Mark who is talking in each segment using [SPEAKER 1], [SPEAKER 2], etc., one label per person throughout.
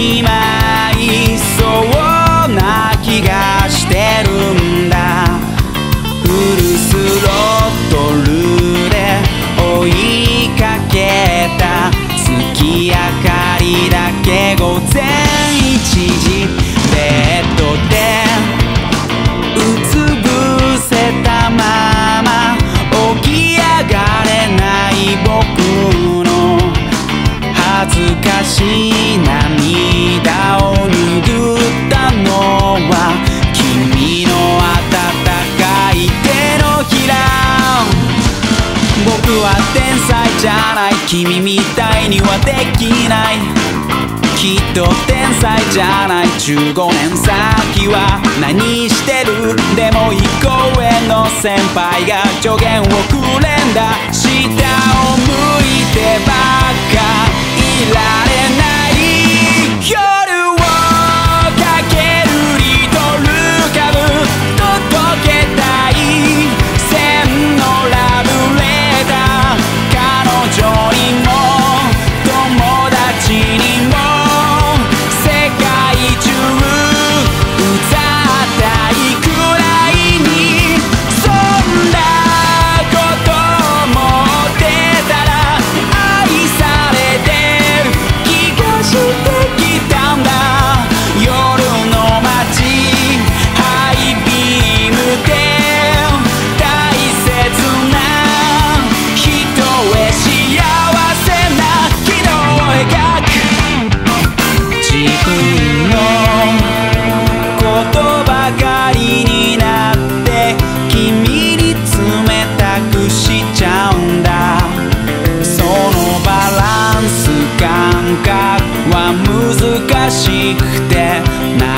[SPEAKER 1] prima. 君みたいにはできない。きっと天才じゃない。15年先は何してる？でも一個上の先輩が助言をく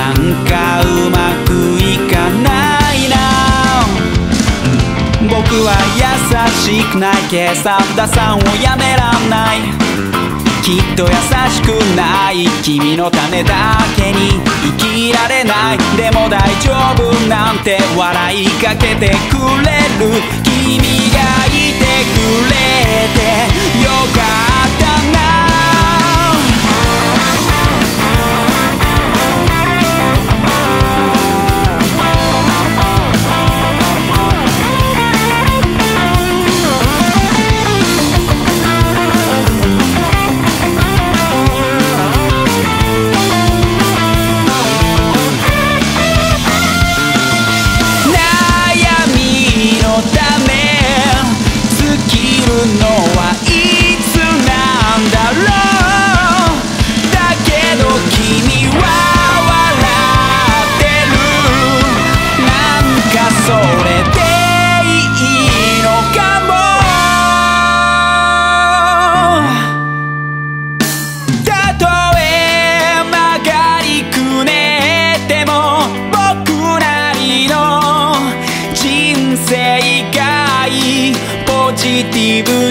[SPEAKER 1] なんかうまくいかないな。僕は優しくない計算打算をやめらんない。きっと優しくない君のためだけに生きられない。でも大丈夫なんて笑いかけてくれる。君がいてくれてティブ